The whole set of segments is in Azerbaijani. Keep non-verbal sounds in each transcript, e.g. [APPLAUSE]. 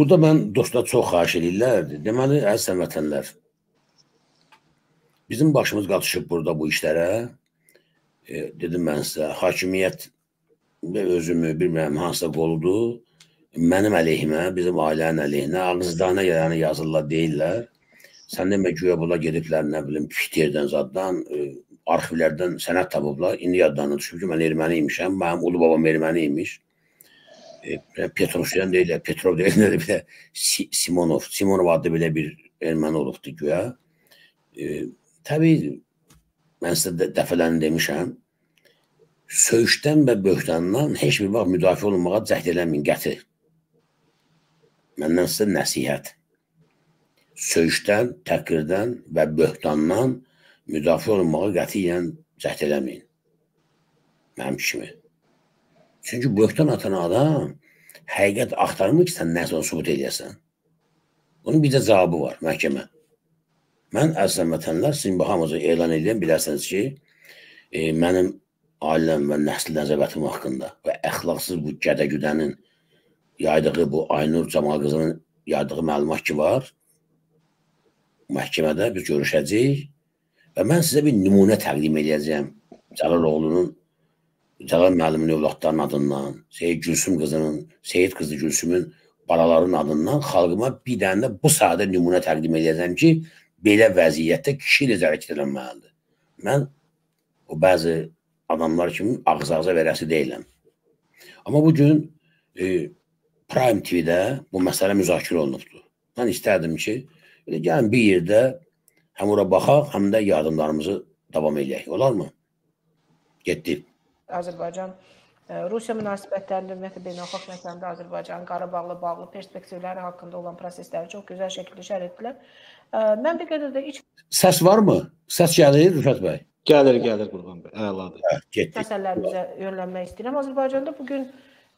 Burada mən dostlar çox xahiş edirlər. Deməli, əziz vətənlər, bizim başımız qatışıb burada bu işlərə. E, dedim mən sizə, hakimiyyət özümü bilmirəm hansısa qoludur. Mənim əleyhimə, bizim ailənin əleyhinə, ağızlarına gələni yazırlar, deyirlər. Sən demə güya bunlar gediblər, nə bilim, Pişterdən zaddan, e, arxivlərdən sənət tapıblar. İndi yadlarına düşüb ki, mən erməni imişəm, mənim ulu babam erməni imiş. E, Petrosyan deyirlər, Petrov deyirlər, bir də Simonov, Simonov adlı belə bir erməni olubdu güya. E, təbii, mən sizə dəfələrini demişəm, söyüşdən və böhtandan heç bir vaxt müdafiə olunmağa cəhd eləməyin, gətir. Məndən sizə nəsihət söyüşdən, təhqirdən və böhtandan müdafiə olunmağa qətiyyən cəhd eləməyin. Mənim kimi. Çünki böhtan atan adam həqiqət axtarmır ki, sən nəsə onu subut eləyəsən. Bunun bir də cavabı var, məhkəmə. Mən əslən vətənlər, sizin bu hamıca elan edən bilərsiniz ki, e, mənim ailəm və nəsl nəzəbətim haqqında və əxlaqsız bu gədə-güdənin yaydığı bu Aynur Camal qızının yaydığı məlumat ki var, məhkəmədə biz görüşəcəyik və mən sizə bir nümunə təqdim edəcəyəm. Cəlaloğlunun Cəlal müəllimin övladlarının adından, Seyid Gülsüm qızının, Seyid qızı Gülsümün balaların adından xalqıma bir dənə də bu sadə nümunə təqdim edəcəm ki, belə vəziyyətdə kişi necə hərəkət edilməlidir. Mən o bəzi adamlar kimi ağız-ağıza verəsi deyiləm. Amma bu gün e, Prime TV-də bu məsələ müzakirə olunubdur. Mən istərdim ki, Elə gəlin bir yerdə həm ora baxaq, həm də yardımlarımızı davam edək. Olarmı? Getdi. Azərbaycan e, Rusiya münasibətlərində ümumiyyətlə beynəlxalq məqamda Azərbaycanın Qarabağla bağlı perspektivləri haqqında olan prosesləri çox gözəl şəkildə şərh etdilər. E, mən bir qədər də iç Səs varmı? Səs gəlir Rüfət bəy. Gəlir, gəlir Qurban bəy. Əladır. Hə, getdik. məsələlərimizə yönlənmək istəyirəm. Azərbaycanda bu gün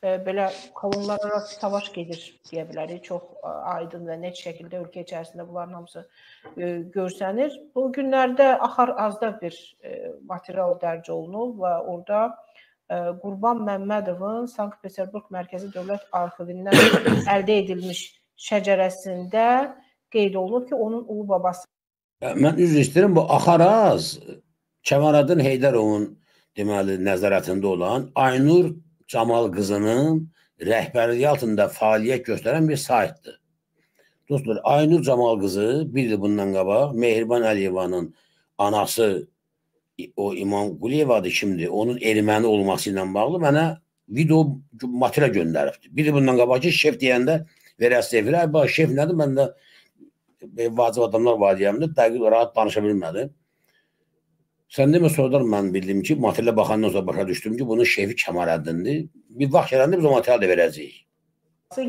belə kolonlararası savaş gedir deyə bilərik. Çox aydın və net şəkildə ölkə içərisində bunların hamısı görsənir. Bu günlərdə Axar Azda bir material dərc olunub və orada Qurban Məmmədovun Sankt-Peterburq Mərkəzi Dövlət Arxivindən [COUGHS] əldə edilmiş şəcərəsində qeyd olunub ki, onun ulu babası Mən üzr istəyirəm, bu Axaraz Kəmaradın Heydərovun deməli nəzarətində olan Aynur Camal qızının rəhbərliyi altında fəaliyyət göstərən bir saytdır. Dostlar, Aynur Camal qızı bir il bundan qabaq Mehriban Əliyevanın anası o İmam Quliyevadır kimdir? Onun erməni olması ilə bağlı mənə video material göndəribdi. Bir il bundan qabaq ki, şef deyəndə verəsə efirə, bax şef nədir? Mən də vacib adamlar var deyəmdə, dəqiq rahat danışa bilmədim. Sən demə sonradan mən bildim ki, materiala baxandan sonra başa düşdüm ki, bunun şefi Kəmaləddindir. Bir vaxt gələndə biz o materialı da verəcəyik.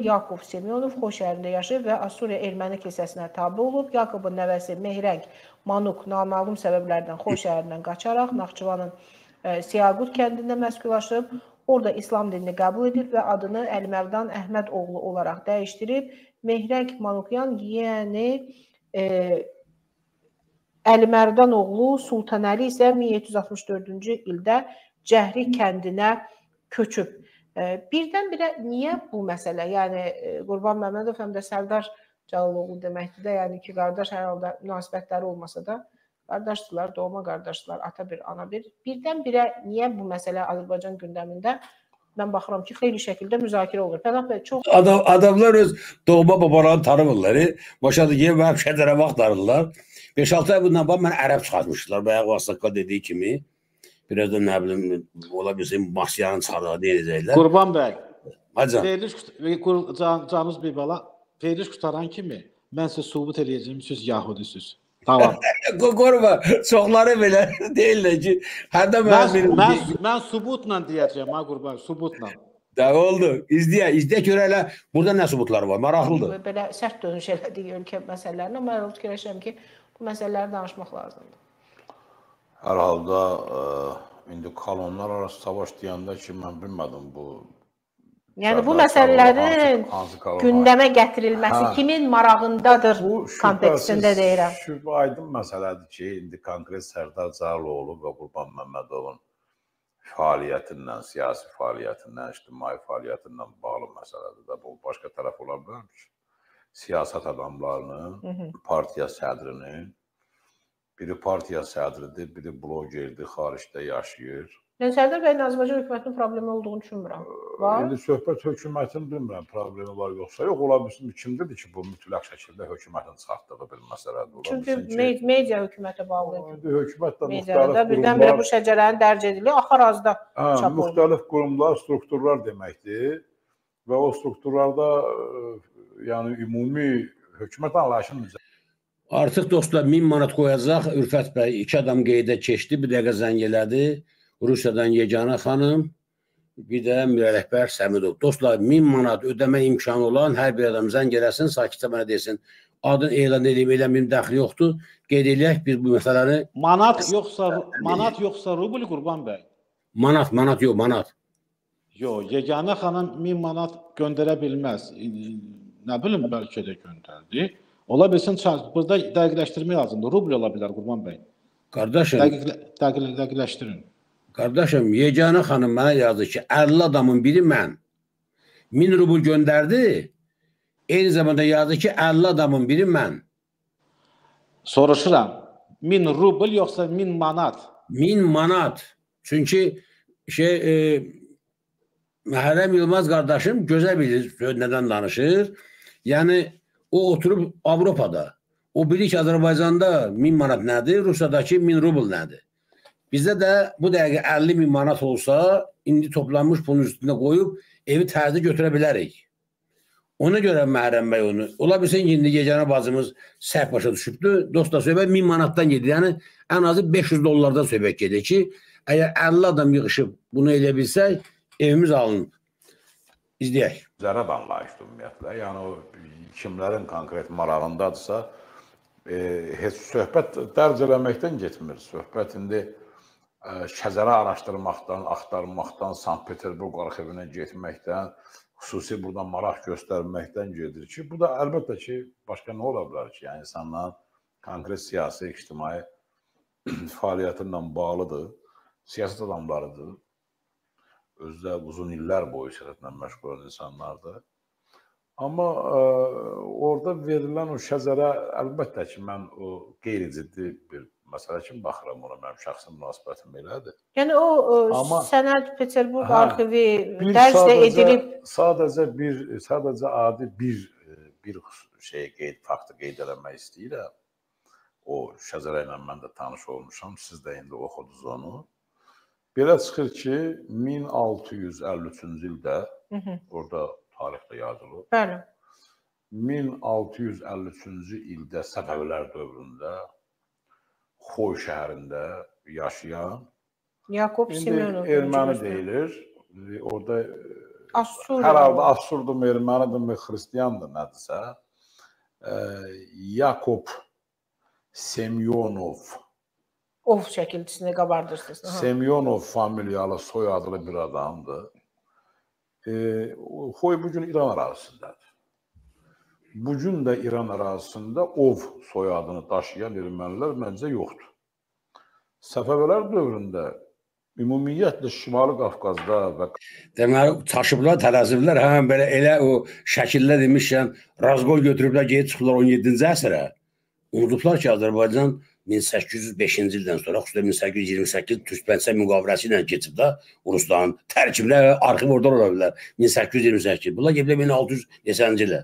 Yakov Semyonov Xoş şəhərində yaşayır və Asuriya erməni kilsəsinə tabe olub. Yakovun nəvəsi Mehrəng Manuk naməlum səbəblərdən Xoş şəhərindən qaçaraq Naxçıvanın e, Siyaqut kəndində məskunlaşıb. Orada İslam dinini qəbul edib və adını Əlimərdan Əhməd oğlu olaraq dəyişdirib. Mehrəng Manukyan yeğəni e, Əlimərdan oğlu Sultanəli isə 1764-cü ildə Cəhri kəndinə köçüb. Birdən-birə niyə bu məsələ? Yəni Qurban Məmmədov həm də Sərdar Cəlaloğlu deməkdir də, yəni iki qardaş hər halda münasibətləri olmasa da qardaşdılar, doğma qardaşdılar, ata bir, ana bir. Birdən-birə niyə bu məsələ Azərbaycan gündəmində mən baxıram ki, xeyli şəkildə müzakirə olur. Fədah bəy çox Adam adamlar öz doğma babalarını tanımırlar. Başadı ki, və şədərə vaxtlarırlar. 5-6 ay bundan qabaq mən ərəb çıxartmışdılar. Bayaq Vasaka dediyi kimi. Biraz da nə bilim, ola bilsin Marsiyanın çıxardığı deyəcəklər. Qurban bəy. Hacı. Veriliş can, canınız bir bala. Veriliş qutaran kimi mən sizə sübut eləyəcəm siz yahudisiniz. Tamam. [LAUGHS] Qorxma, çoxları belə [LAUGHS] deyirlər ki, hərdə mən mən, mən, mən sübutla deyəcəm ha qurban, sübutla. Da oldu. İzləyə, izləyə görə elə burada nə sübutları var? Maraqlıdır. Belə sərt dönüş elədik ölkə məsələlərinə. Mən fikirləşirəm ki, bu məsələləri danışmaq lazımdır. Hər halda ə, indi kolonlar arası savaş deyəndə ki, mən bilmədim bu Yəni bu məsələlərin gündəmə gətirilməsi hə, kimin marağındadır kontekstində deyirəm. Şübhə aydın məsələdir ki, indi konkret Sərdar Cəloğlu və Qurban Məmmədovun fəaliyyətindən, siyasi fəaliyyətindən, ictimai fəaliyyətindən bağlı məsələdir də. Bu başqa tərəf ola bilər ki. siyasət adamlarını, Hı -hı. partiya sədrini, biri partiya sədridir, biri blogerdir, xaricdə yaşayır. Yəni Sərdar bəyin Azərbaycan hökumətinin problemi olduğunu düşünmürəm. Var. İndi söhbət hökumətin bilmirəm, problemi var yoxsa yox. Ola bilsin kimdir ki, bu mütləq şəkildə hökumətin çıxartdığı bir məsələdir. Ola Çünki ki, me- media hökumətə bağlı idi. indi hökumət də Mediada müxtəlif birdən-birə bu şəcərənin dərc edili axar azda hə, çap müxtəlif qurumlar, strukturlar deməkdir və o strukturlarda ə, yəni ümumi hökumət anlayışının üzərində Artıq dostlar 1000 manat qoyacaq Ürfət bəy. İki adam qeydə keçdi, bir dəqiqə zəng elədi. Rusiyadan Yeganə xanım, bir də Mira rəhbər Səmidov. Dostlar 1000 manat ödəmə imkanı olan hər bir adam zəng eləsin, sakitcə mənə desin. Adını elan edeyim, eləməyim dəxli yoxdur. Qeyd eləyək biz bu məsələni Manat yoxsa manat yoxsa rubl Qurban bəy? manat, manat yox, manat. Yox, yeganə xanım 1000 manat göndərə bilməz. Nə bilim bəlkə də göndərdi. Ola bilsin burada dəqiqləşdirmək lazımdır. Rubl ola bilər Qurban bəy. Qardaşım, Dəqiq dəqiq dəqiqləşdirin. Qardaşım, Yeganə xanım mənə yazdı ki, 50 adamın biri mən. 1000 rubl göndərdi. Eyni zamanda yazdı ki, 50 adamın biri mən. Soruşuram. 1000 rubl yoxsa 1000 manat? 1000 manat. Çünki şey e, Məhərrəm Yılmaz qardaşım gözəl bilir nədən danışır. Yəni o oturub Avropada. O bilir ki, Azərbaycanda 1000 manat nədir, Rusiyadakı 1000 rubl nədir. Bizdə də bu dəqiqə 50 min manat olsa, indi toplanmış pulun üstünə qoyub evi tərzi götürə bilərik. Ona görə Məhərrəm bəy onu. Ola bilsin ki, indi yeganə bacımız səhv başa düşübdür. Dostlar söhbət 1000 manatdan gedir. Yəni ən azı 500 dollardan söhbət gedir ki, əgər 50 adam yığışıb bunu elə bilsək, evimiz alınıb. İzləyək. zərər anlayışdır ümumiyyətlə. Yəni o kimlərin konkret marağındadırsa, e, heç söhbət dərc eləməkdən getmir. Söhbət indi e, Kəzərə araşdırmaqdan, axtarmaqdan, Sankt-Peterburq arxivinə getməkdən, xüsusi burada maraq göstərməkdən gedir ki, bu da əlbəttə ki, başqa nə ola bilər ki, yəni insanların konkret siyasi, ictimai [CLEARS THROAT] fəaliyyəti ilə bağlıdır. Siyasət adamlarıdır. Özü də uzun illər boyu siyasətlə məşğul olan insanlardır. Amma ə, orada verilən o şəzərə əlbəttə ki, mən o qeyri-ciddi bir məsələ kimi baxıram ona, mənim şəxsi münasibətim belədir. Yəni o Amma- sənəd Peterburq Hə, arxivi dərc də edilib. Sadəcə bir sadəcə adi bir e, bir şey qeyd faktı qeyd eləmək istəyirəm. O şəzərə ilə mən də tanış olmuşam. Siz də indi oxudunuz onu. Belə çıxır ki, 1653-cü ildə Hı -hı. orada tarixdə yazılıb. Bəli. 1653-cü ildə Səfəvilər dövründə Xoy şəhərində yaşayan Yakob Simeonov. erməni deyilir. Orada Assur. hər halda Assurdur, ermənidir, xristiandır nədirsə. e, Yakob Semyonov, Of şəkilçisini qabardırsınız. Semyonov familiyalı soyadlı bir adamdır. E, Xoy bu gün İran ərazisindadır. Bu gün də İran ərazisində Ov soyadını daşıyan ermənilər məncə yoxdur. Səfəvilər dövründə ümumiyyətlə Şimali Qafqazda və Deməli çaşıblar, tələsiblər, həm belə elə o şəkillər demişkən Razqol götürüblər, gedib çıxıblar 17-ci əsrə. Unudublar ki, Azərbaycan 1805-ci ildən sonra, xüsusilə 1828 Türk-Pəncə müqaviləsi ilə keçib də Rusların tərkiblər arxiv orada ola bilər. 1828. Bunlar gediblər 1680-ci ilə.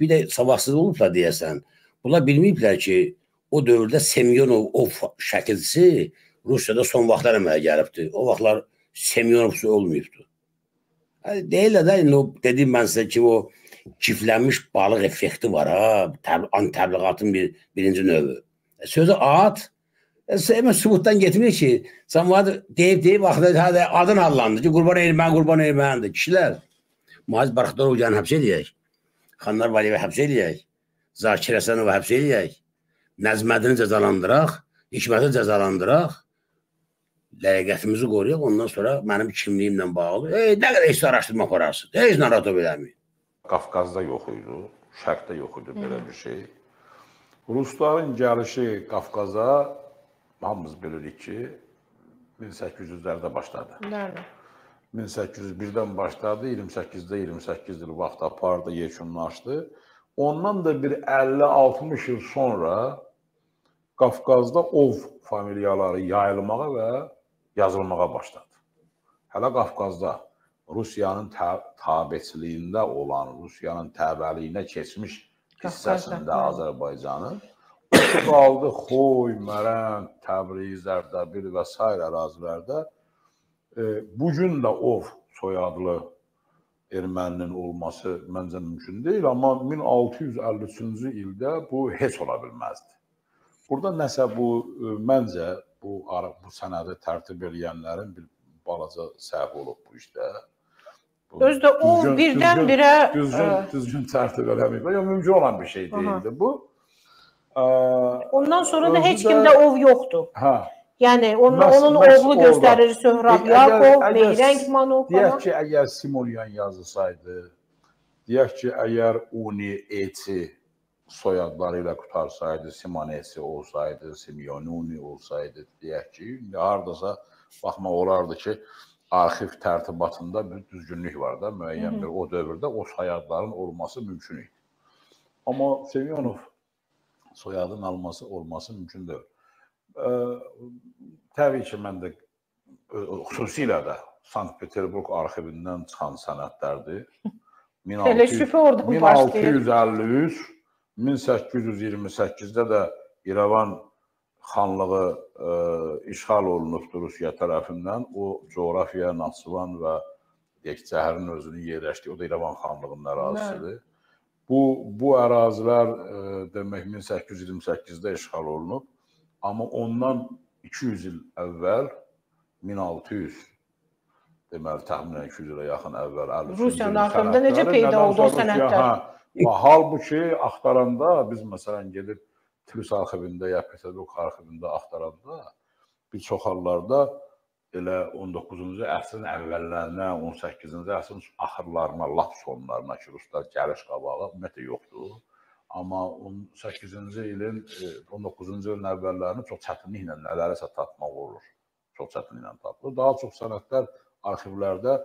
Bir də savadsız olublar deyəsən. Bunlar bilməyiblər ki, o dövrdə Semyonov o şəkilçisi Rusiyada son vaxtlar əmələ gəlibdi. O vaxtlar Semyonovsu olmayıbdı. Hə, Deyirlər də indi o dedim mən sizə ki, o çiftlənmiş balıq effekti var ha, təb antəbliğatın bir birinci növü. E, Sözü at. E, Sevmə sübutdan getmir ki, sən var deyib deyib axırda hə, adın hallandı ki, qurban erməni, qurban ermənidir. Kişilər, Maiz Barxdaroğlu'nu həbs eləyək. Xanlar Valiyevi həbs eləyək. Zakir Həsənovu həbs eləyək. Nəzmədini cəzalandıraq, Hikməti cəzalandıraq. Ləyaqətimizi qoruyaq, ondan sonra mənim kimliyimlə bağlı. Ey, nə qədər heç araşdırma apararsın. Heç narahat eləməyin. Qafqazda yox idi, Şərqdə yox idi belə bir şey. Rusların gəlişi Qafqaza hamımız bilirik ki 1800-lərdə başladı. Bəli. 1801-dən başladı, 28-də 28 il vaxt apardı, yekunlaşdı. ondan da bir 50-60 il sonra Qafqazda ov familiyaları yayılmağa və yazılmağa başladı. Hələ Qafqazda Rusiyanın tabeçiliyində olan, Rusiyanın təbəliyinə keçmiş hissəsində Azərbaycanın [COUGHS] qaldı Xoy, Mərənd, Təbriz, Ərdəbil və s. ərazilərdə bu gün də ov soyadlı erməninin olması məncə mümkün deyil, amma 1653-cü ildə bu heç ola bilməzdi. Burada nəsə bu e, məncə bu bu sənədi tərtib edənlərin bir balaca səhv olub bu işdə. Özdə o birdən-birə düzgün, ə... düzgün tərtib eləməyib. Yox mümkün olan bir şey deyildi bu. Ə, Ondan sonra da heç kimdə ov yoxdur. Hə. Yəni onun məhz, onun oğlu göstərir Söhrab Yakov, Mehrəng Manov falan. Deyək ki, əgər Simonian yazılsaydı, deyək ki, əgər Uni Eti soyadları ilə qutarsaydı, Simonesi olsaydı, Simeonuni olsaydı, deyək ki, indi hardasa baxmaq olardı ki, arxiv tərtibatında bir düzgünlük var da, müəyyən bir o dövrdə o soyadların olması mümkün idi. Amma Semyonov soyadın alması olması mümkün deyil. Təbii ki, mən də xüsusilə də Sankt-Peterburq arxivindən çıxan sənədlərdir. [LAUGHS] 1653 1828-də də İrəvan xanlığı ə, e, işğal olunubdur Rusiya tərəfindən. O coğrafiya Naxçıvan və deyək Cəhərin özünün yerləşdiyi, o da İrəvan xanlığının ərazisidir. Bu bu ərazilər ə, e, demək 1828-də işğal olunub, amma ondan 200 il əvvəl 1600 deməli təxminən 200 ilə yaxın əvvəl Rusiyanın daxilində necə peyda oldu o sənədlər? Hə, Halbuki axtaranda biz məsələn gedib Tiflis arxivində ya Peterburq arxivində axtaranda bir çox hallarda elə 19-cu əsrin əvvəllərinə, 18-ci əsrin axırlarına, lap sonlarına ki, ruslar gəliş qabağı ümumiyyətlə yoxdur. Amma 18-ci ilin, 19-cu e, ilin əvvəllərini çox çətinliklə nələrisə tapmaq olur. Çox çətinliklə tapılır. Daha çox sənədlər arxivlərdə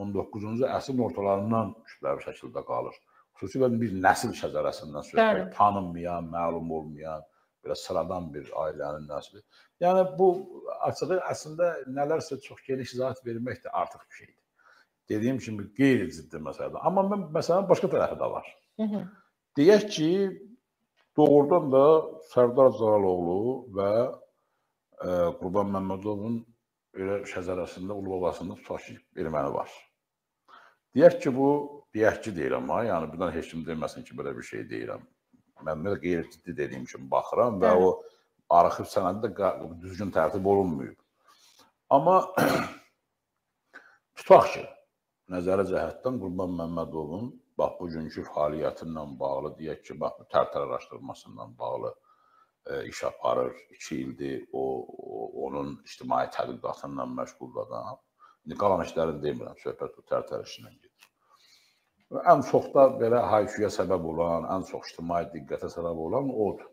19-cu əsrin ortalarından kütləvi şəkildə qalır xüsusilə bir nəsil şəcərəsindən söhbət, tanınmayan, məlum olmayan, belə sıradan bir ailənin nəsli. Yəni bu açığı əslində nələrsə çox geniş izah vermək də artıq bir şeydir. Dediyim kimi qeyri-ciddi məsələdir. Amma mən məsələnin başqa tərəfi də var. Hı -hı. Deyək ki, doğrudan da Sərdar Cəlaloğlu və ə, e, Qurban Məmmədovun elə şəcərəsində ulu babasında tutaq ki, erməni var. Deyək ki, bu deyəkçi deyirəm ha, yəni bundan heç kim deməsin ki, belə bir şey deyirəm. Mən belə qeyri-ciddi dediyim kimi baxıram və Hı. o arxiv sənədi də düzgün tərtib olunmayıb. Amma [CLEARS THROAT] tutaq ki, nəzəri cəhətdən Qurban Məmmədovun bax bugünkü fəaliyyətindən bağlı deyək ki, bax tərtər araşdırmasından bağlı e, iş aparır. 2 ildir o, o onun ictimai tədqiqatından məşğul adam. İndi qalan işlərini demirəm, söhbət bu tərtər işindən gedir. Ən çox da belə hayküyə səbəb olan, ən çox ictimai diqqətə səbəb olan odur.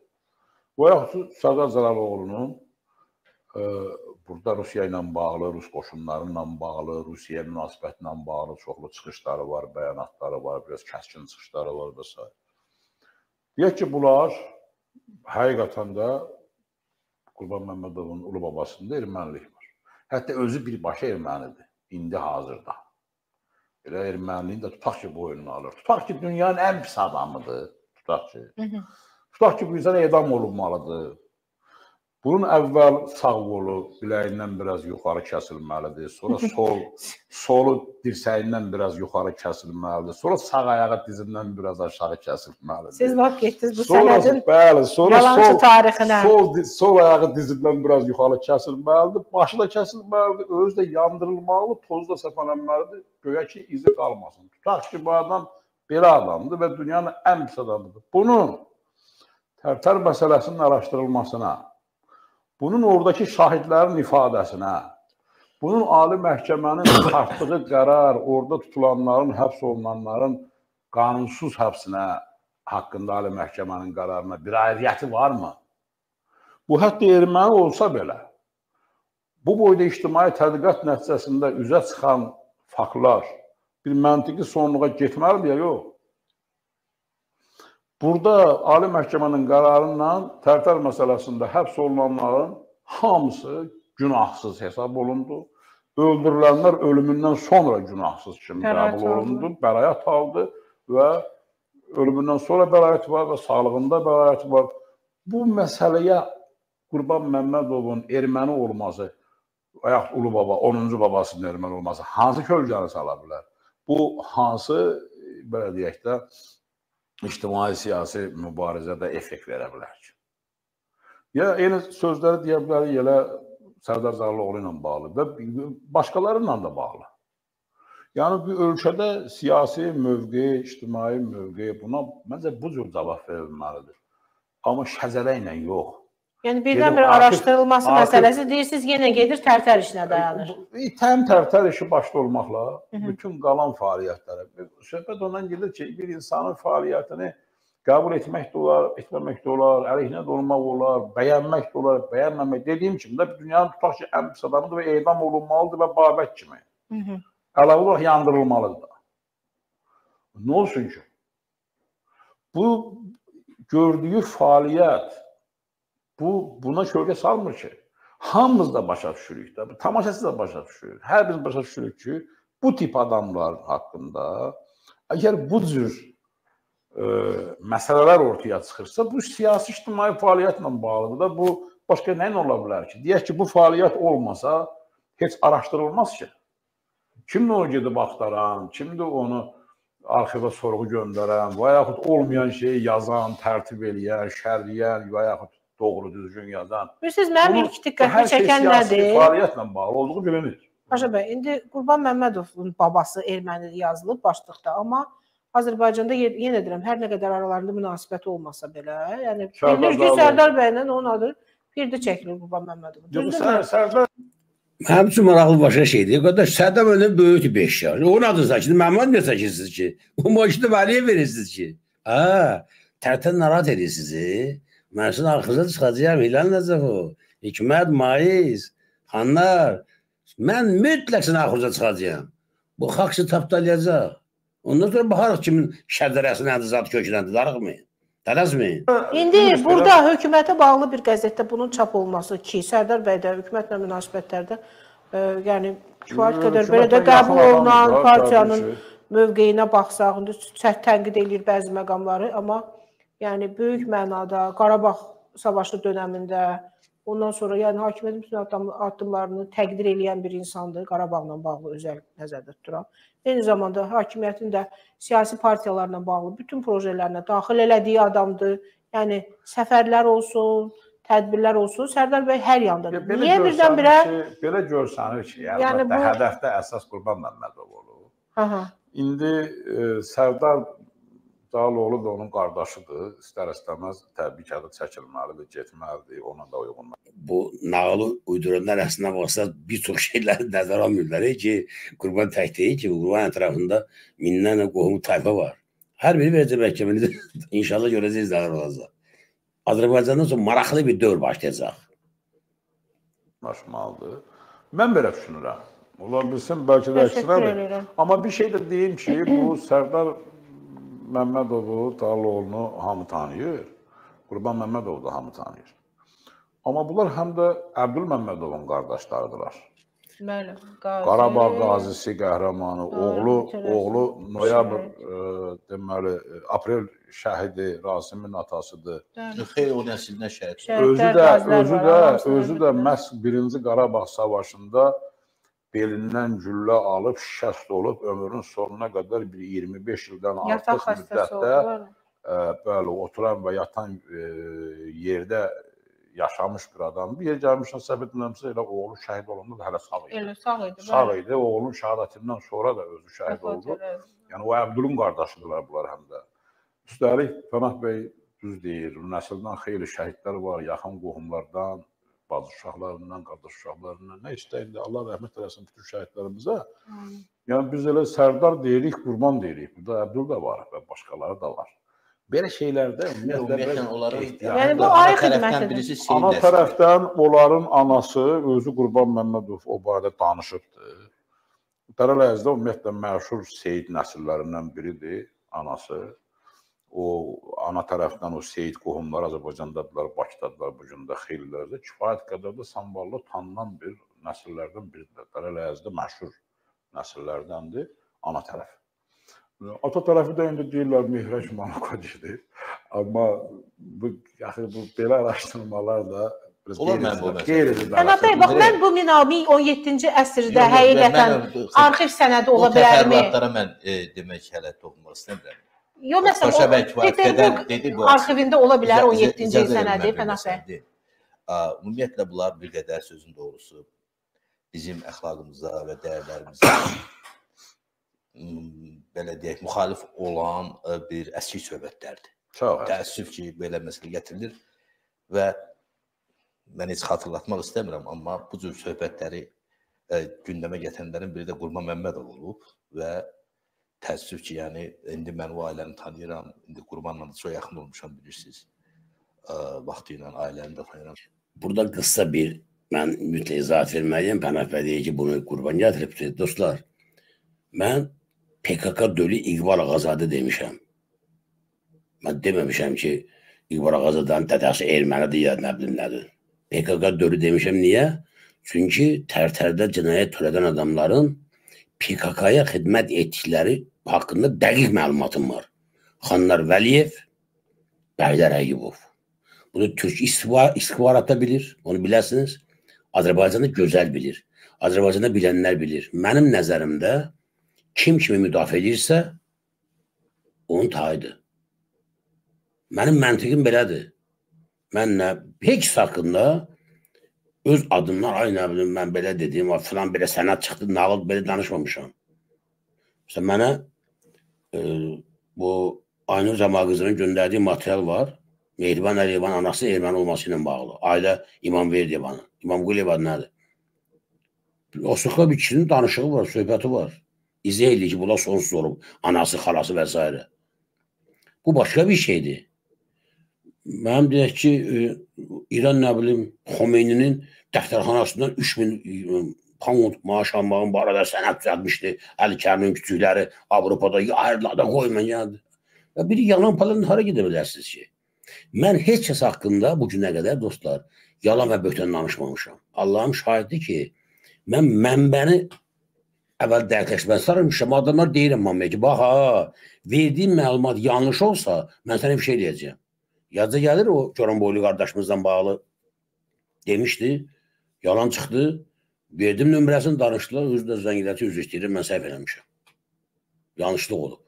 Bu yaxud Sərdar Cəlaloğlu'nun burada Rusiya ilə bağlı, Rus qoşunları ilə bağlı, Rusiyaya münasibətlə bağlı çoxlu çıxışları var, bəyanatları var, biraz kəskin çıxışları var və s. Deyək ki, bunlar həqiqətən də Qurban Məmmədovun ulu babasında ermənilik var. Hətta özü birbaşa ermənidir indi hazırda. Elə erməniliyin də tutaq ki, boynunu alır. Tutaq ki, dünyanın ən pis adamıdır. Tutaq ki. Tutaq ki, bu insan edam olunmalıdır. Bunun əvvəl sağ qolu biləyindən biraz yuxarı kəsilməlidir. Sonra [LAUGHS] sol solu dirsəyindən biraz yuxarı kəsilməlidir. Sonra sağ ayağı dizindən biraz aşağı kəsilməlidir. Siz vaxt getdiniz bu sənədin bəli, sonra sol tarixinə. Sol sol ayağı dizindən biraz yuxarı kəsilməlidir. Başı da kəsilməlidir, özü də yandırılmalı, toz da səpələnməlidir. Göyə ki izi qalmasın. Tutaq ki, bu adam belə adamdır və dünyanın ən pis adamıdır. Bunu tərtər məsələsinin araşdırılmasına bunun oradakı şahidlərin ifadəsinə, bunun ali məhkəmənin [COUGHS] çıxartdığı qərar, orada tutulanların, həbs olunanların qanunsuz həbsinə haqqında ali məhkəmənin qərarına bir ayrıyyəti varmı? Bu hətta erməni olsa belə, bu boyda ictimai tədqiqat nəticəsində üzə çıxan faktlar bir məntiqi sonluğa getməlidir ya yox. Burada Ali Məhkəmənin qərarı ilə Tərtər məsələsində həbs olunanların hamısı günahsız hesab olundu. Öldürülənlər ölümündən sonra günahsız kimi qəbul olundu, bəraət aldı və ölümündən sonra bəraət var və sağlığında bəraət var. Bu məsələyə Qurban Məmmədovun erməni olması və yaxud Ulu Baba 10-cu babasının erməni olması hansı kölgəni sala bilər? Bu hansı belə deyək də ictimai siyasi mübarizədə effekt verə bilər? Ya eyni sözləri deyə bilərik elə Sərdar Zağlıoğlu ilə bağlı və başqaları ilə də bağlı. Yəni bu ölkədə siyasi mövqe, ictimai mövqe buna məncə bu cür cavab verilməlidir. Amma şəzərə ilə yox. Yəni Dedim, birdən-bir artıq- araşdırılması artıq- məsələsi deyirsiniz yenə gedir tərtər işinə dayanır. Təm tərtər işi başda olmaqla Hı hı. bütün qalan fəaliyyətlərə söhbət ondan gedir ki, bir insanın fəaliyyətini qəbul etmək də olar, etməmək də olar, əleyhinə də olmaq olar, bəyənmək də olar, bəyənməmək. Dediyim kimi də dünyanın tutaq ki, ən pis adamıdır və edam olunmalıdır və Babək kimi. Əlavə olaraq yandırılmalıdır. Nə olsun ki? Bu gördüyü fəaliyyət bu buna kölgə salmır ki. Hamımız da başa düşürük də, tamaşaçı da başa düşür. Hər birimiz başa düşürük ki, bu tip adamlar haqqında əgər bu cür e, məsələlər ortaya çıxırsa, bu siyasi ictimai fəaliyyətlə bağlıdır da. Bu başqa nə ola bilər ki? Deyək ki, bu fəaliyyət olmasa heç araşdırılmaz ki. Kimdir onu gedib axtaran, kimdir onu arxivə sorğu göndərən və yaxud olmayan şeyi yazan, tərtib eləyən, şərhləyən və yaxud doğru düzgün yazan. Bilirsiniz, mənim ilk diqqətimi Hər şey çəkən siyasi nədir? fəaliyyətlə bağlı olduğu bilinir. Paşa bəy, indi Qurban Məmmədovun babası erməni yazılıb başlıqda, amma Azərbaycanda ye- yenə deyirəm, hər nə qədər aralarında münasibət olmasa belə, yəni Sərdar bilinir ki. Sərdar bəylə onun adı Firdi çəkilir Qurban Məmmədovun. Yox, Sərdar Mənim üçün maraqlı başqa şeydir. Qardaş, Sədəm önü böyükdür 5 yaş. Onun adı çəkilir. Məmman niyə çəkirsiniz ki? O maaşını vəliyə verirsiniz ki. Ha, tərtən narahat edirsiniz. Mən sizin arxınıza çıxacağam. Hilal Nəcəfov, Hikmət, Maiz, xanlar. Mən mütləq sizin arxınıza çıxacağam. Bu xalq sizi tapdalayacaq. Ondan sonra baxarıq kimin şədərəsi nədir, zat kökünədir. Darıqmayın. Tələsməyin. İndi burada hökumətə bağlı bir qəzetdə bunun çap olması ki, Sərdar bəy də hökumətlə münasibətlərdə e, yəni kifayət qədər belə də qəbul olunan partiyanın mövqeyinə baxsaq, indi tənqid eləyir bəzi məqamları, amma yəni böyük mənada Qarabağ savaşı dövründə ondan sonra yəni hakimiyyətin bütün addım- addımlarını təqdir edən bir insandır, Qarabağla bağlı özəl nəzərdə tuturam. Eyni zamanda hakimiyyətin də siyasi partiyalarla bağlı bütün projelərinə daxil elədiyi adamdır. Yəni səfərlər olsun, tədbirlər olsun, Sərdar bəy hər yandadır. Belə Niyə birdən-birə belə görsənir ki, Yəni əlbəttə bu- hədəfdə əsas Qurban Məmmədov olur. Aha. İndi e, Sərdar Caloğlu da onun qardaşıdır. İstər-istəməz təbii ki, adı çəkilməlidir, getməlidir, ona da uyğun. bu nağılı uyduranlar əslində baxsa bir çox şeyləri [LAUGHS] nəzərə almırlar e, ki, Qurban tək deyil ki, Qurban ətrafında minlərlə qohum tayfa var. Hər biri verəcək məhkəməni [LAUGHS] inşallah görəcəyiz nələr olacaq. Azərbaycanda çox maraqlı bir dövr başlayacaq. Başmalıdır. Mən belə düşünürəm. Ola bilsin, bəlkə də əksinədir. Amma bir şey də deyim ki, bu Sərdar Məmmədovu, Daloğlunu hamı tanıyır. Qurban Məmmədov da hamı tanıyır. Amma bunlar həm də Əbdül Məmmədovun qardaşlarıdırlar. Bəli. Qazi. Qarabağ qazisi qəhrəmanı, oğlu bitərəz. oğlu noyabr Şəhid. e, deməli e, aprel şəhidi Rasimin atasıdır. Xeyr o nəsildən şəhid. Özü də özü də özü də məhz 1-ci Qarabağ savaşında belindən güllə alıb şikəst olub ömrünün sonuna qədər bir 25 ildən artıq müddətdə ə, bəli oturan və yatan ə, yerdə yaşamış bir adam. Bir yer gəlmişdən səbət etmirəmsə elə oğlu şəhid olanda da hələ sağ idi. Elə sağ idi. Sağ idi. Oğlunun şəhadətindən sonra da özü şəhid oldu. Yəni o Əbdülün qardaşıdırlar bunlar həm də. Üstəlik Pənah bəy düz deyir. Nəsildən xeyli şəhidlər var, yaxın qohumlardan, bacı uşaqlarından, qardaş uşaqlarından. Nə istəyində Allah rəhmət eləsin bütün şəhidlərimizə. Amin. Yəni biz elə Sərdar deyirik, qurban deyirik. Burada Əbdül də var və başqaları da var. Belə şeylərdə ümumiyyətlə onların Yəni bu tərəfdən xidmətidir. birisi Seyid Ana tərəfdən onların anası özü Qurban Məmmədov o barədə danışıbdı. Dərəl Əzdə ümumiyyətlə məşhur Seyid nəsillərindən biridir anası. O ana tərəfdən o Seyid qohumlar Azərbaycandadılar, Bakıdadılar, bu gün də xeylilərdə kifayət qədər də samballı tanınan bir nəsillərdən biridir. Dərəl Əzdə məşhur nəsillərdəndir ana tərəf. Ata tərəfi də indi deyirlər Mehraş Manukadidir. Amma bu yaxı bu belə araşdırmalar da Olar mən bu məsələ. Cənab bəy, bax mən bu 17-ci əsrdə həqiqətən arxiv sənədi ola bilərmi? təfərrüatlara mən e, demək hələ toxunmaq istəmirəm. Yox, məsələn, Paşa o bəy Peterburq dedi bu. arxivində ola bilər İcazə- 17-ci il icazə verin sənədi, mən bir Pənah bəy. məsələni deyim. A, Ümumiyyətlə bunlar bir qədər sözün doğrusu bizim əxlaqımıza və dəyərlərimizə [COUGHS] m, belə deyək, müxalif olan e, bir əski söhbətlərdir. Çox. Təəssüf ki, belə məsələ gətirilir və mən heç xatırlatmaq istəmirəm, amma bu cür söhbətləri e, gündəmə gətirənlərin biri də Qurban Məmmədov olub və təəssüf ki, yəni indi mən o ailəni tanıyıram, indi Qurbanla da çox yaxın olmuşam bilirsiniz. Vaxtı ilə ailəni də tanıyıram. Burada qısa bir mən mütləq izah verməliyəm. Pənah bəy deyir ki, bunu qurban gətirib dostlar. Mən PKK dölü İqbal Ağazadə demişəm. Mən deməmişəm ki, İqbal Ağazadanın dədəsi ermənidir ya nə bilim nədir. PKK dölü demişəm niyə? Çünki tərtərdə cinayət törədən adamların PKK-ya xidmət etdikləri haqqında dəqiq məlumatım var. Xanlar Vəliyev, Bəylər Əyyubov. Bunu Türk istihbar, istihbarata bilir, onu biləsiniz. Azərbaycanı gözəl bilir. Azərbaycanda bilənlər bilir. Mənim nəzərimdə kim kimi müdafiə edirsə, onun tayıdır. Mənim məntiqim belədir. Mən nə heç haqqında öz adımdan ay nə bilim mən belə dediyim var, filan belə sənət çıxdı, nağıl belə danışmamışam. Məsələn mənə e, bu Aynur Cəmal qızının göndərdiyi material var. Mehriban Əliyevan anası erməni olması ilə bağlı. Ailə İmam Verdiyevanın. İmam Quliyevan nədir? O sıxla bir kişinin danışığı var, söhbəti var. İzah edir ki, bunlar sonsuz olub. Anası, xalası və s. Bu başqa bir şeydir. Mənim deyək ki, e, İran nə bilim, Xomeyninin dəftərxanasından 3000 e, pound maaş almağın barədə sənəd düzəltmişdi. Əli Kərimin küçükləri Avropada ayrılarda qoymayın yəni. Və bir yalan palan hara gedə bilərsiniz ki? Mən heç kəs haqqında bu günə qədər dostlar yalan və böhtan danışmamışam. Allahım şahiddir ki, mən mənbəni əvvəl dəqiqləşmə sarılmışam. Adamlar deyirəm mamaya ki, bax ha, verdiyim məlumat yanlış olsa, mən sənə bir şey deyəcəyəm. Yazı gəlir o Goranboylu qardaşımızdan bağlı demişdi. Yalan çıxdı. Verdim nömrəsini danışdılar. Özü də zəngiləti üzr istəyirəm. Mən səhv eləmişəm. Yanlışlıq olub.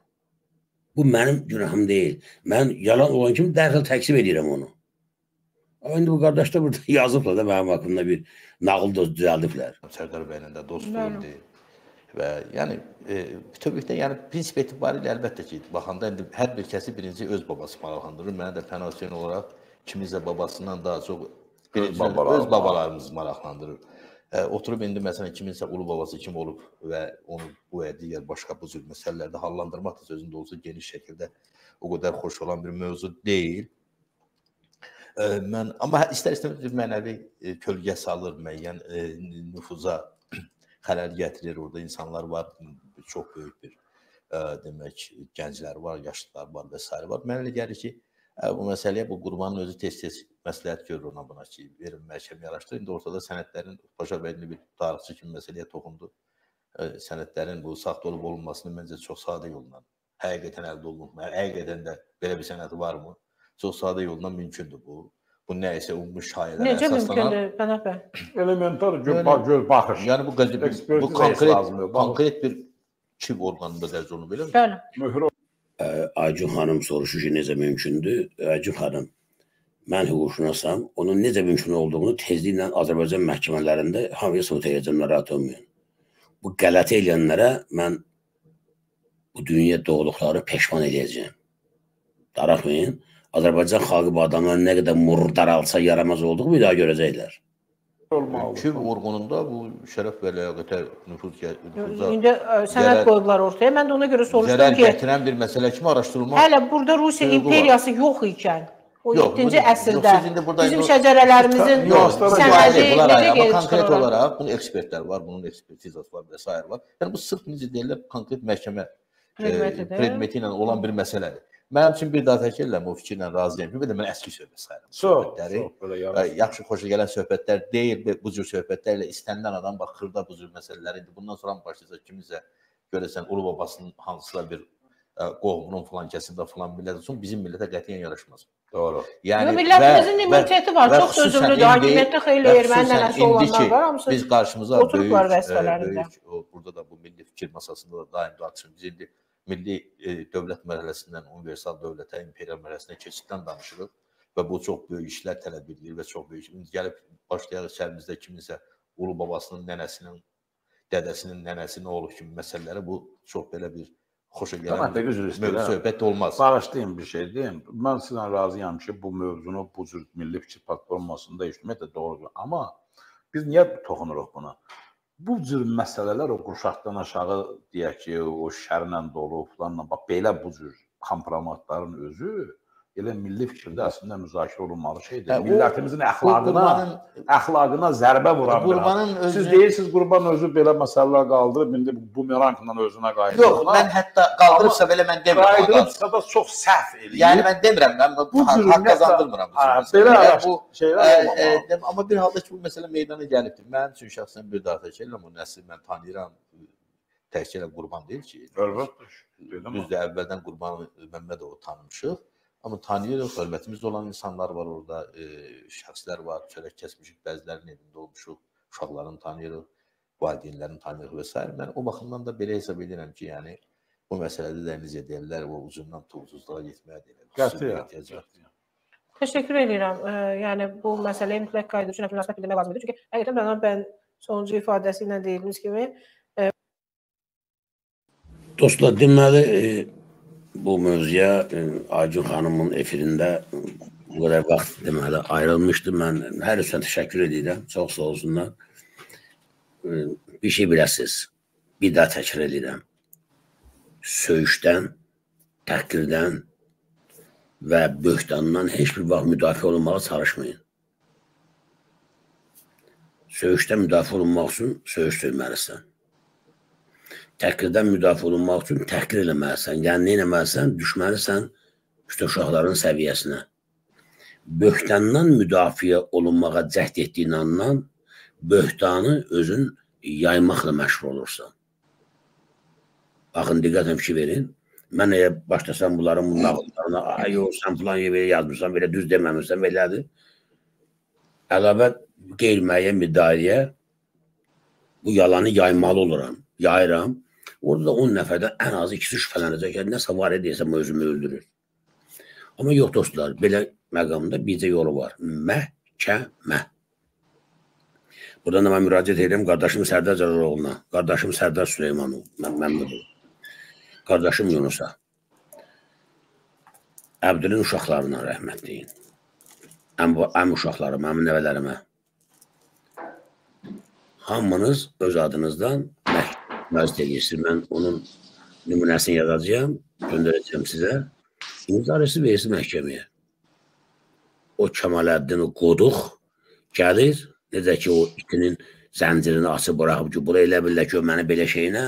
Bu mənim günahım deyil. Mən yalan olan kimi dərhal təksib edirəm onu. İndi bu qardaş da burada [LAUGHS] yazıblar da mənim haqqımda bir nağıl da düzəldiblər. Sərdar bəylə də dost oldu. Və yəni e, bütövlükdə yəni prinsip etibarilə əlbəttə ki, baxanda indi hər bir kəsi birinci öz babası maraqlandırır. Mənə də Hüseyn olaraq kimizə babasından daha çox birinci öz, babalar- öz babalarımız maraqlandırır. E, oturub indi məsələn kiminsə ulu babası kim olub və onu bu və digər başqa bu cür məsələlərdə hallandırmaq da sözündə olsa geniş şəkildə o qədər xoş olan bir mövzu deyil. E, mən amma hə- istər-istəməz bir mənəvi e, kölgə salır müəyyən e, nüfuza [CLEARS THROAT] xələl gətirir. Orada insanlar var, çox böyük bir ə, demək gənclər var, yaşlılar var və s. var. Mənə elə gəlir ki, ə, bu məsələyə bu qurbanın özü tez-tez məsləhət görür ona buna ki, verin məhkəməyə araşdırın. İndi ortada sənədlərin Paşa bəyli bir tarixçi kimi məsələyə toxundu. Sənədlərin bu saxta olub olunmasını məncə çox sadə yolla həqiqətən əldə olunub. Həqiqətən də belə bir sənəd varmı? Çox sadə yolla mümkündür bu. Bu nə isə ummuş şayələrə Necə əsaslanan mümkündür Pənah bəy? Elementar göz, bax, göz baxış. Yəni bu qəzet bu konkret konkret bir kim orqanında dərc olunur belə mi? Bəli. Möhrə Aycun xanım soruşur ki, necə mümkündür? Aycun xanım, mən hüquqşünasam, onun necə mümkün olduğunu tezliklə Azərbaycan məhkəmələrində hamıya sübut edəcəm, narahat olmayın. Bu qələti eləyənlərə mən bu dünya doğduqları peşman edəcəm. Darıxmayın. Azərbaycan xalqı bu adamların nə qədər murur daralsa yaramaz olduğu bir daha görəcəklər. Olmalıdır. Kim orqanında bu şərəf və ləyaqətə nüfuz nüfuza İndi ə, sənəd qoyublar ortaya. Mən də ona görə soruşdum ki, gətirən bir məsələ kimi araşdırılmalı. hələ burada Rusiya Hüququ var. imperiyası yox ikən, o Yox, 7-ci bu- əsrdə bizim şəcərələrimizin sənədi necə gəlib konkret olaraq bunun ekspertlər var, bunun ekspertizası var və s. var. Yəni bu sırf necə deyirlər, konkret məhkəmə e, predmeti ilə olan bir məsələdir. Mənim üçün bir daha təkrar edirəm, o fikirlə razıyam ki, bir də mən əski söhbət sayıram. Çox, Söhbətləri, çox belə ə, yaraşır. yaxşı xoşa gələn söhbətlər deyil və bu cür söhbətlərlə istənilən adam bax xırda bu cür məsələlər indi bundan sonra başlayacaq kimisə görəsən ulu babasının hansısa bir ə, qohumunun falan kəsində falan millət olsun bizim millətə qətiyyən yaraşmaz. Doğru. Yəni millətimizin immuniteti var, və çox indi- Hakimiyyətdə xeyli erməni nənəsi indi olanlar ki, var, hamısı Biz qarşımıza böyük, vəzifələrində. böyük o burada da bu milli fikir masasında da daim tartışırıq. Biz indi milli e, dövlət mərhələsindən universal dövlətə, imperial mərhələsinə keçiddən danışırıq və bu çox böyük işlər tələb edir və çox böyük. İndi gəlib başlayaq içərimizdə kiminsə ulu babasının nənəsinin, dədəsinin nənəsinin oğlu kimi məsələləri bu çox belə bir xoşa gələn istəyirəm. söhbət olmaz. Bağışlayın bir şey deyim. Mən sizlə razıyam ki, bu mövzunu bu cür milli fikir platformasında işləmək də doğrudur. Amma biz niyə toxunuruq buna? Bu cür məsələlər o qurşaqdan aşağı deyək ki, o şərlə dolu falanla bax belə bu cür kompromatların özü elə milli fikirdə əslində müzakirə olunmalı şeydir. Hə, Millətimizin əxlaqına, qurbanın əxlaqına zərbə vuran qurbanın Siz özünü deyirsiniz qurban özü belə məsələlər qaldırıb indi bu bumerangla özünə qayıdır. Yox, mən hətta qaldırıbsa belə mən demirəm. qayıdırıbsa da çox səhv eləyir. Yəni mən demirəm, mən bu, haqq ümumiyyətlə- qazandırmıram. Hə, belə bu şeylər Ə, olmamalı. dem- Amma bir halda ki, bu məsələ meydana gəlibdir. Mənim üçün şəxsən bir daha təkrar edirəm, o nəsli mən tanıyıram. Təkcə qurban deyil ki. Əlbəttə. Də əvvəldən Qurban Məmmədovu tanımışıq. Amma tanıyırıq, hörmətimizdə olan insanlar var orada, e, şəxslər var, çörək kəsmişik, bəzilərinin evində olmuşuq, uşaqlarını tanıyırıq, valideynlərini tanıyırıq və s. Mən o baxımdan da belə hesab edirəm ki, yəni bu məsələdə də necə deyirlər, o uzundan tuzsuzluğa getməyə deyirlər. Qətiyyən. Təşəkkür edirəm. Ə, yəni bu məsələyə mütləq qayıdıb üçün münasibət bildirmək lazımdır. Çünki həqiqətən Bənan bəyin sonuncu ifadəsi ilə dediyimiz kimi Dostlar, deməli e, bu mövzuya e, Acun xanımın efirində bu qədər vaxt deməli ayrılmışdı. Mən hər üçünə təşəkkür edirəm. Çox sağ olsunlar. E, bir şey biləsiz. Bir daha təkrar edirəm. Söyüşdən, təhqirdən və böhtandan heç bir vaxt müdafiə olunmağa çalışmayın. Söyüşdən müdafiə olunmaq üçün söyüş söyməlisən. Təhqirdən müdafiə olunmaq üçün təhqir eləməlisən. Yəni nə etməlisən? Düşməlisən işte uşaqların səviyyəsinə. Böhtandan müdafiə olunmağa cəhd etdiyin andan böhtanı özün yaymaqla məşğul olursan. Baxın diqqətlə fikir verin. Mən əgər başlasam bunların bu nağıllarına, ay yox, sən falan yerə yazmısan, belə düz deməmisən, belədir. Əlavə qeyri-müəyyən bir dairəyə bu yalanı yaymalı oluram, yayıram. Orada da 10 nəfərdən ən azı ikisi şübhələnəcək ki, nəsə var deyirsəm özümü öldürür. Amma yox dostlar, belə məqamda bircə yolu var. Məhkəmə. Buradan da mən müraciət edirəm qardaşım Sərdar Cəlalovuna, qardaşım Sərdar Süleymanov, mən Məmmədov, qardaşım Yunusa, Əbdülün uşaqlarına rəhmət deyin. Əm, əm uşaqlarıma, əmin nəvələrimə. Hamınız öz adınızdan müraciət edirsiniz. Mən onun nümunəsini yazacağam, göndərəcəm sizə. İmzarısı versin məhkəməyə. O Kemaləddin qoduq gəlir, necə ki o itinin zəncirini açıb buraxıb ki, bura elə bilirlər ki, o məni belə şeylə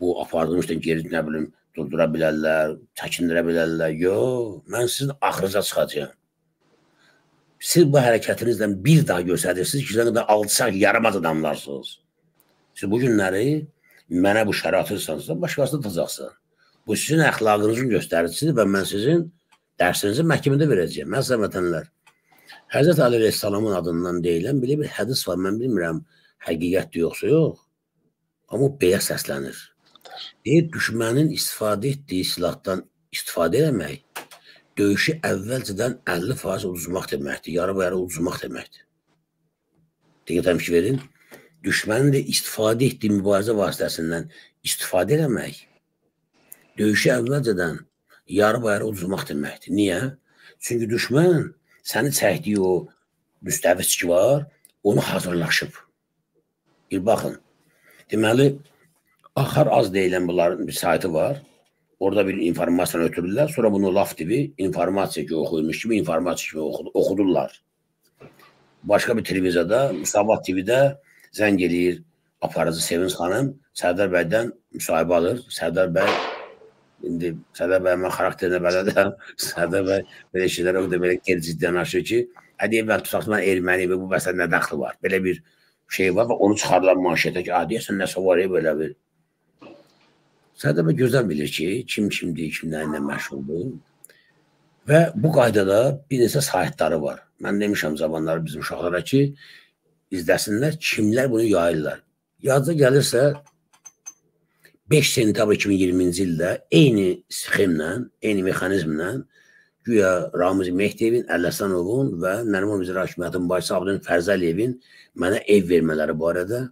bu apardığım geri nə bilim durdura bilərlər, çəkindirə bilərlər. Yox, mən sizin axırıca çıxacağam. Siz bu hərəkətinizlə bir daha göstərirsiniz ki, sizə qədər alçaq, yaramaz adamlarsınız. Siz bu günləri mənə bu şərait atırsanız, başqasını tutacaqsın. Bu sizin əxlaqınızın göstəricisidir və mən sizin dərsinizi məhkəmədə verəcəyəm. Sizə vətənlər. Həzrət Ali Rəssalamın adından deyilən belə bir hədis var. Mən bilmirəm həqiqətdir yoxsa yox. Amma belə səslənir. Deyir, düşmənin istifadə etdiyi silahdan istifadə etmək döyüşü əvvəlcədən 50% uduzmaq deməkdir. Yarı və yarı uduzmaq deməkdir. Diqqətəm ki, verin. Düşmənin də istifadə etdiyi mübarizə vasitəsindən istifadə etmək döyüşü əvvəlcədən yarı və yarı uduzmaq deməkdir. Niyə? Çünki düşmən səni çəkdiyi o müstəviz ki var, onu hazırlaşıb. Bir baxın. Deməli, Axar az deyilən bunların bir saytı var. Orada bir informasiya ötürürlər. Sonra bunu Laf TV informasiya ki oxuymuş kimi informasiya kimi oxud oxudurlar. Başqa bir televiziyada, Sabah TV-də zəng eləyir aparıcı Sevinç xanım Sərdar bəydən müsahibə alır. Sərdar bəy İndi Sədər bəy mən xarakterinə bələdəm. [LAUGHS] Sədər bəy belə şeylərə o da belə gerçəkdən yanaşır ki, hadi evvel tutaq mən erməni və bu məsələ nə daxlı var? Belə bir şey var və onu çıxardılar manşetə ki, "A deyəsən nəsə var ya belə bir." Sədər bəy gözəl bilir ki, kim kimdir, kimlə ilə məşğuldur. Və bu qaydada bir neçə saytları var. Mən demişəm zamanlar bizim uşaqlara ki, izləsinlər kimlər bunu yayırlar. Yadda gəlirsə 5 sentyabr 2020-ci ildə eyni sxemlə, eyni mexanizmlə güya Ramiz Mehdiyevin, Ələsanovun və Nəriman Vəzir Hakimiyyətin başçısı Abdülün Fərzəliyevin mənə ev vermələri barədə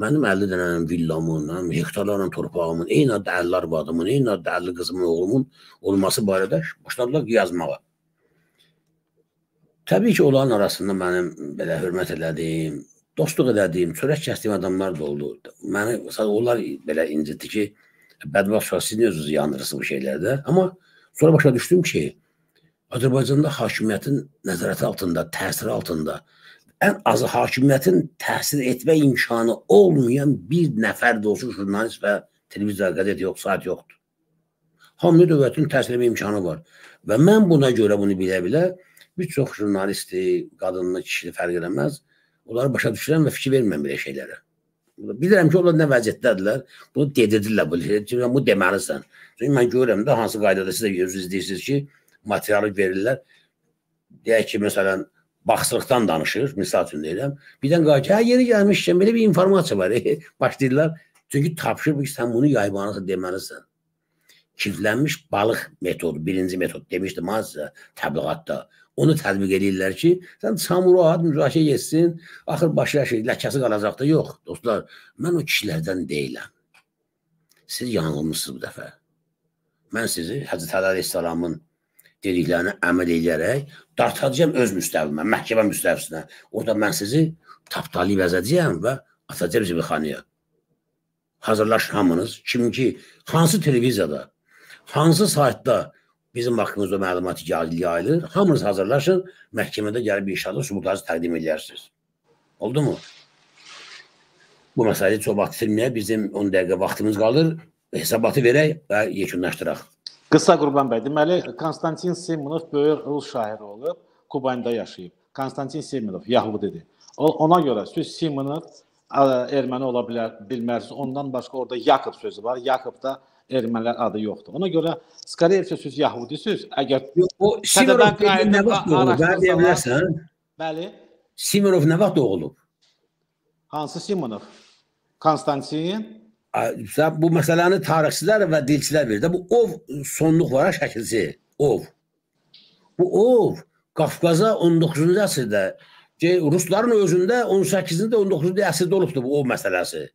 mənim 50 dənə villamın, hektarlarla torpağımın, eyni adda 50 arvadımın, eyni adda 50 qızımın, oğlumun olması barədə başladılar yazmağa. Təbii ki, onların arasında mənim belə hörmət elədiyim, dostluq elədiyim, çörək kəsdiyim adamlar da oldu. Məni onlar belə incitdi ki, bədbaxt uşaq siz özünüzü yanırırsınız bu şeylərdə? Amma sonra başa düşdüm ki, Azərbaycanda hakimiyyətin nəzarəti altında, təsiri altında ən azı hakimiyyətin təsir etmə imkanı olmayan bir nəfər də olsun jurnalist və televiziya qəzet yox, saat yoxdur. Hamı dövlətin təsir etmə imkanı var. Və mən buna görə bunu bilə-bilə bir çox jurnalisti, qadınlı, kişini fərq eləməz. Onları başa düşürəm və fikir vermirəm belə şeylərə. Bilirəm ki, onlar nə vəziyyətdədirlər. Bunu dedirdirlər bu şeyləri. Bu deməlisən. Çünki mən görürəm də hansı qaydada siz də gözünüz izləyirsiniz ki, materialı verirlər. Deyək ki, məsələn, baxsılıqdan danışır, misal üçün deyirəm. Birdən qayıt, hə yeri gəlmişkən belə bir informasiya var. [LAUGHS] Başlayırlar. Çünki tapşırıb ki, sən bunu yaymanısan deməlisən. Çiftlənmiş balıq metodu, birinci metod demişdim sizə təbliğatda. Onu tətbiq edirlər ki, sən çamuru at, müzakirə etsin, axır başı şey, ləkəsi qalacaq da yox. Dostlar, mən o kişilərdən deyiləm. Siz yanılmışsınız bu dəfə. Mən sizi Həzrət Əli Əleyhisselamın dediklərinə əməl edərək dartacağam öz müstəvimə, məhkəmə müstəvisinə. Orada mən sizi tapdali vəzəcəyəm və atacağım zibixanıya. Hazırlaş hamınız. Kim ki, hansı televiziyada, hansı saytda bizim haqqımızda məlumat yayılır, hamınız hazırlaşın, məhkəmədə gəlib inşallah sübutlarınızı təqdim edərsiniz. Oldu mu? Bu məsələyi çox vaxt itirməyə bizim 10 dəqiqə vaxtımız qalır. Hesabatı verək və yekunlaşdıraq. Qısa Qurban bəy, deməli Konstantin Simonov böyük rus şairi olub, Kubanda yaşayıb. Konstantin Simonov Yahudidir. Ona görə siz Simonov erməni ola bilər, bilmərsiniz. Ondan başqa orada Yakov sözü var. Yakovda ermənilər adı yoxdur. Ona görə Skareyev siz Yahudisiz. Əgər o Simonov nə vaxt doğulub? Deyə bilərsən? Bəli. Simonov nə vaxt doğulub? Hansı Simonov? Konstantin bu məsələni tarixçilər və dilçilər verir. Bu ov sonluq var ha şəkilçi. Ov. Bu ov Qafqaza 19-cu əsrdə Rusların özündə 18-ci 19-cu əsrdə olubdu bu ov məsələsi.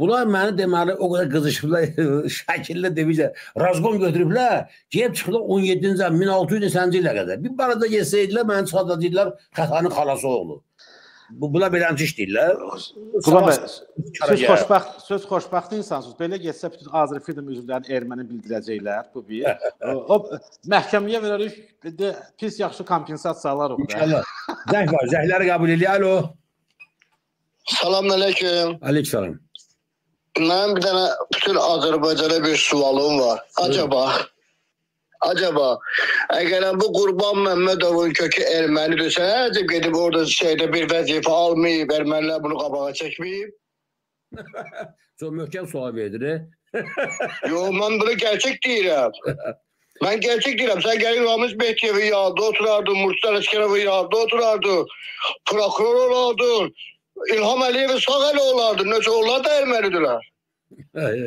Bunlar məni deməli o qədər qızışıblar, [LAUGHS] şəkillə demişlər. Razqon götürüblər, gəlib çıxdılar 17-ci 1600-ci ilə qədər. Bir barada yesəydilər, məni çıxardacaqlar xətanın xalası oğlu. Bu bunlar beləncə işləyirlər. Qulam bəy, söz xoşbəxt, söz xoşbəxt insansınız. Belə getsə bütün Azər film üzvlərini erməni bildirəcəklər bu bir. o məhkəməyə verərik, pis yaxşı kompensasiya alarıq. İnşallah. Zəng var, zəhləri qəbul eləyə. Alo. Salam əleykum. Əleyhissalam. Mənim bir dənə bütün Azərbaycana bir sualım var. Acaba Acaba əgər bu Qurban Məmmədovun kökü ermənidirsə, necə gedib orada şeydə bir vəzifə almayıb, ermənilər bunu qabağa çəkməyib? [LAUGHS] Çox möhkəm sual verdir. [LAUGHS] Yox, mən bunu gerçək deyirəm. Mən gerçək deyirəm. Sən gəlin Ramiz Mehdiyevin yanında oturardın, Mursal Əsgərovun yanında oturardın, prokuror olardın, İlham Əliyevin sağ əli olardın. Necə onlar da ermənidirlər?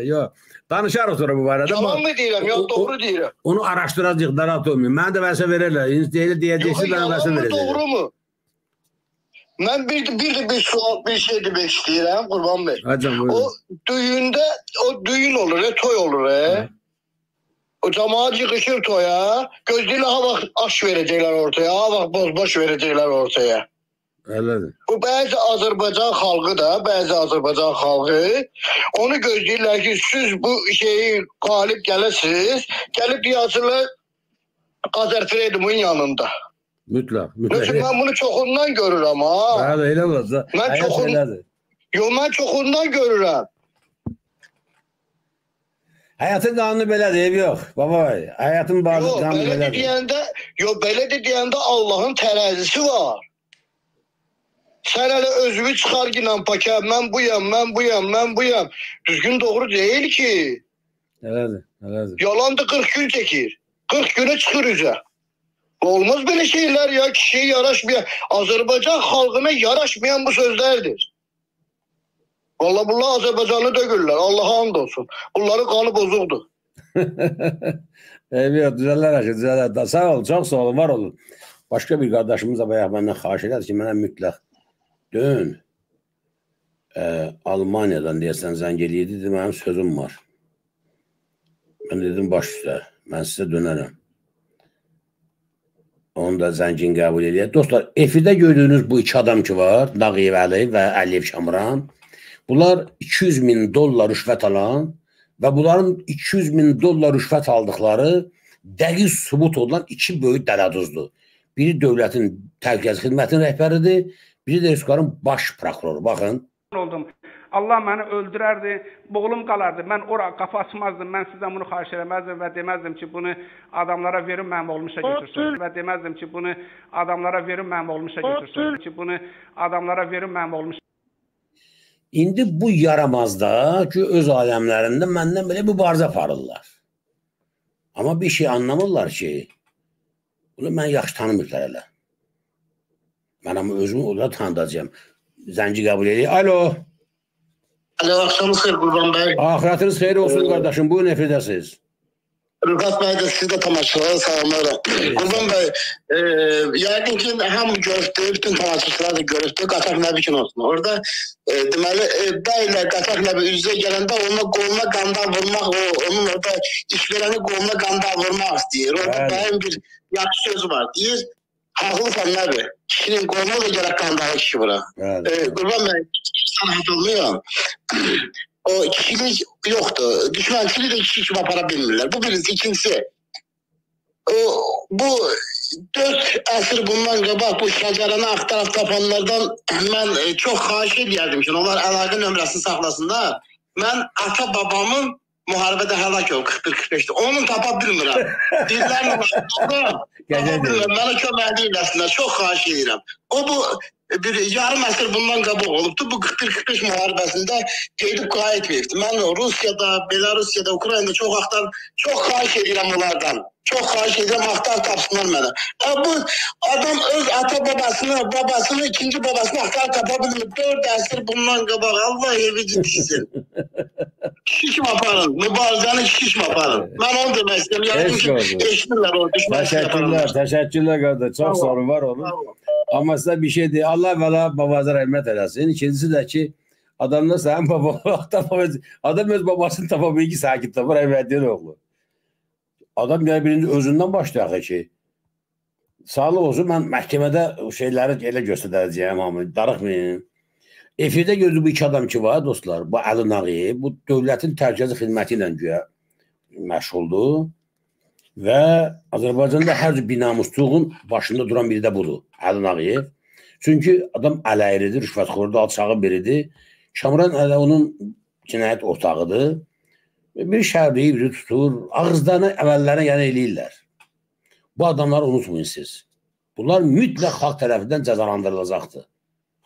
Yox. Danışarıq sonra bu barədə. Yalan mı deyirəm, ya doğru deyirəm. Onu araşdıracağıq, narahat olmayın. Mən də vəsə verərlər. Deyəcək, deyəcəksiniz, mən vəsə verəcəm. Doğru mu? Mən bir, bir bir sual, bir şey demek istəyirəm Qurban bəy. Hacım, O düyündə, o düyün olur, e, toy olur. E. O cemaat yığışır toya, gözlüğüyle ha vaxt aş verəcəklər ortaya, ha vaxt bozbaş verəcəklər ortaya. Elədir. Bu bəzi Azərbaycan xalqı da, bəzi Azərbaycan xalqı onu gözləyirlər ki, siz bu şeyi qalib gələsiniz, gəlib deyasınlar Azərfredomun yanında. Mütləq, Çünki mütləq. mən bunu çoxundan görürəm ha. Bəli, elə olacaq. Mən elədir. Yox, mən çoxundan görürəm. Həyatın qanunu belədir, ev yox. Baba, həyatın bazı qanunu belə de belədir. deyəndə, yo belə de deyəndə Allahın tərəzisi var. Sən hələ özünü çıxar ki, pakə, mən buyam, mən buyam, mən buyam. Düzgün doğru deyil ki. Elədir, elədir. Yalandır 40 gün çəkir. 40 günə çıxır üzə. Olmaz belə şeylər ya, kişiyə yaraşmayan, Azərbaycan xalqına yaraşmayan bu sözlərdir. Vallahi bunlar Azərbaycanı dögürlər. Allaha and olsun. Bunların qanı bozuqdur. [LAUGHS] Yox, düzələr aşı, düzələr. Da, sağ ol, çox sağ olun, var olun. Başqa bir qardaşımız da bayaq məndən xahiş elədi ki, mənə mütləq dön. Ə, Almaniyadan deyəsən zəng eləyirdi, dedi, mənim sözüm var. Mən dedim baş üstə, mən sizə dönərəm. Onu da zəngin qəbul eləyək. Dostlar, Efidə gördüyünüz bu iki adam ki var, Dağıyev Əli və Əliyev Şamran. Bunlar 200 min dollar rüşvət alan və bunların 200 min dollar rüşvət aldıqları dəqiq sübut olunan iki böyük dələduzdur. Biri dövlətin təhlükəsizlik xidmətinin rəhbəridir, biri də Respublikanın baş prokuroru. Baxın, oldum. Allah məni öldürərdi, boğulum qalardı. Mən ora qapı açmazdım. Mən sizdən bunu xahiş eləməzdim və deməzdim ki, bunu adamlara verin mənim oğlum işə götürsün və deməzdim ki, bunu adamlara verin mənim oğlum işə götürsün ki, bunu adamlara verin mənim oğlum indi bu yaramazda ki, öz aləmlərində məndən belə mübarizə aparırlar. Amma bir şey anlamırlar ki, bunu mən yaxşı tanımırlar hələ. Mən amma özümü orada tanıdacağım. Zənci qəbul edək. Alo, Alo, axşamınız xeyir Qurban bəy. axirətiniz xeyir olsun qardaşım. Buyurun efidəsiz. Rıfat bəy də siz də tamaşaçılara salamlayıram. Qurban bəy, e, yəqin ki, hamı görübdü, bütün tamaşaçılar da görübdü, Qatar Nəbi kin olsun. Orada e, deməli, e, bəylə Qatar Nəbi üzə gələndə ona qoluna qandal vurmaq, o, onun orada işverəni qoluna qandal vurmaq istəyir. Orada Bəli. bəyin bir yaxşı sözü var. Deyir, haqlısan Nəbi, kişinin qoluna da gərək qandalı kişi bura. Bəli. E, Qurban bəy, sənət olmuyor. o kişilik yoktu. Düşmançılığı da kişi kimi apara bilmirler. Bu birincisi. ikincisi. O, bu dört əsr bundan qabaq bu şəcaranı axtaraq tapanlardan mən e, çox xahiş edərdim ki, onlar əlaqə nömrəsini saxlasınlar. Mən ata babamın müharibədə həlak olub 41-45-də. Onu tapa bilmirəm. Dillər tapa Gecədir. bilmirəm. Mənə köməklik eləsinlər. Çox xahiş edirəm. O bu bir yarım əsr bundan qabaq olubdu. Bu 41-45 müharibəsində gedib qaya etməyibdi. Mən Rusiyada, Belarusiyada, Ukraynada çox axtar, çox xahiş edirəm onlardan. Çox xahiş edirəm axtar tapsınlar mənə. Ha, bu adam öz ata babasını, babasını, ikinci babasını axtar tapa bilmir. 4 əsr bundan qabaq Allah evi ciddisin. Kişi kimi aparın. Mübarizəni kişi kimi aparın. Mən onu demək istəyirəm. Yəqin Eşk ki, olsun. eşitirlər o düşmən Təşəkkürlər, təşəkkürlər qardaş. Çox sağ olun, var olun. Amma sizə bir şey deyim. Allah vəla babanıza rəhmət eləsin. İkincisi də ki, adamlar sənin babanı. Adam öz babasını tapamıyor ki, sakit tapır, əvvəldir oğlu. Adam gəl birində özündən başlayaq ki, sağlıq olsun, mən məhkəmədə şeyləri elə göstərəcəyəm hamı, darıxmayın. Efirdə gördü bu iki adam ki var, dostlar. Bu Əli Nağıyev, bu dövlətin təhlükəsizlik xidməti ilə güya məşğuldur. Və Azərbaycanda hər cür binamusluğun başında duran biri də budur. Əli Nağıyev. Çünki adam ələyridir, rüşvətxordur, alçağı biridir. Kamran Əli onun cinayət ortağıdır. Bir şəhərliyi biri tutur. Ağızlarına əvvəllərinə yəni eləyirlər. Bu adamları unutmayın siz. Bunlar mütləq xalq tərəfindən cəzalandırılacaqdır.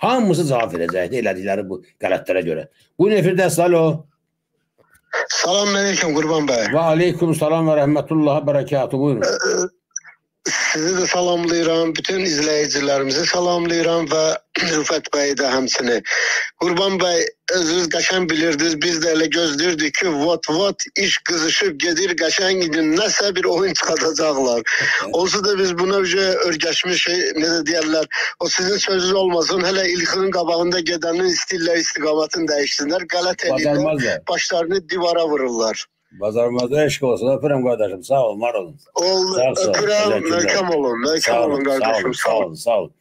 Hamısı cavab verəcəkdir elədikləri bu qələtlərə görə. Bu nefirdə alo. Selamun Aleyküm Kurban Bey. Ve Aleyküm Selam ve Rahmetullah Berekatü. Buyurun. Ee, Sizi də salamlayıram, bütün izləyicilərimizi salamlayıram və [CLEARS THROAT] Rüfət bəyi də həmçinin. Qurban bəy özünüz qəşəng bilirdiniz, biz də elə gözləyirdik ki, vot vot iş qızışıb gedir, qəşəng idin, nəsə bir oyun çıxadacaqlar. Olsa da biz buna öncə örgəşmişik, necə deyərlər, o sizin sözünüz olmasın, hələ ilxinin qabağında gedənin istəyirlər istiqamətini dəyişsinlər, qələt edirlər, Bazarmaz da. başlarını divara vururlar. Bazarmazda eşq olsun. Öpürəm qardaşım. Sağ olun, var olun. Ol, Sağ ol, sağ ol. öpürəm, Təşəkkürlər. möhkəm olun, Sağ möhkəm olun, olun sağ olun, qardaşım, sağ olun, sağ olun.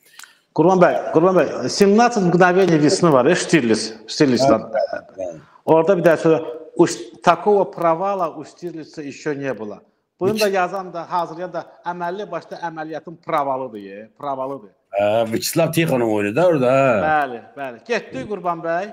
Qurban bəy, Qurban bəy, 17 mqnavение весны var, ya, Ştirlis, Ştirlis'ten. bəli. Orada bir daha sonra uş, такого провала у Штирлица еще не было. Bunu da yazan da, hazırlayan da əməlli başda əməliyyatın provalıdır, ye, provalıdır. Hə, Viçislav Tixonov oyunu da orada. hə. Bəli, bəli. Getdi Qurban bəy.